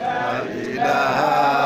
لا إله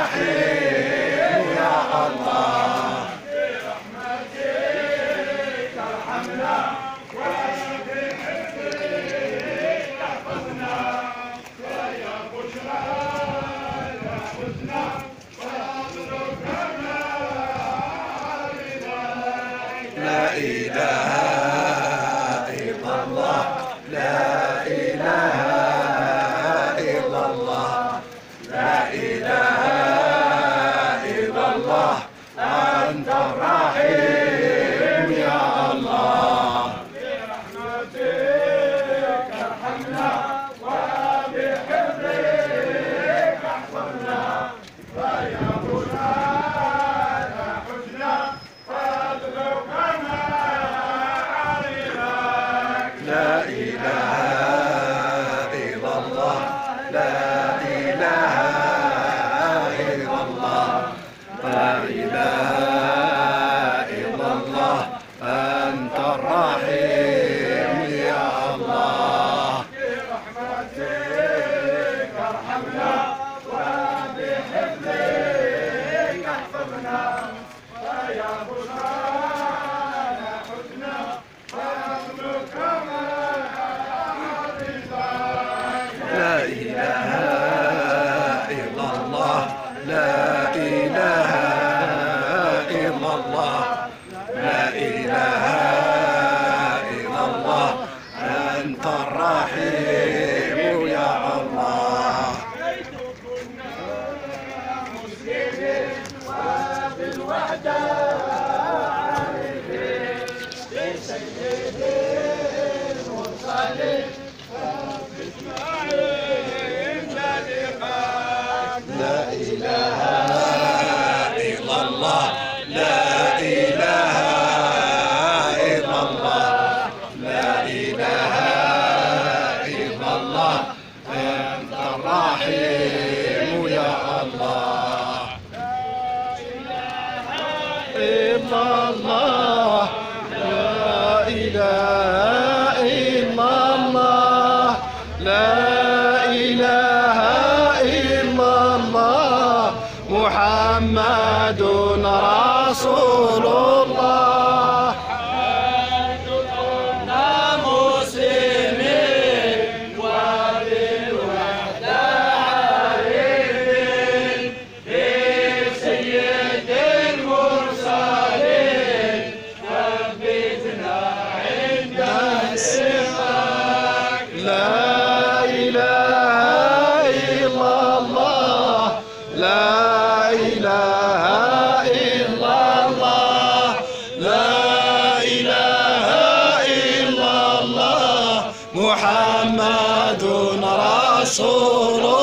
إله لا soul. محمد رسول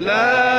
لا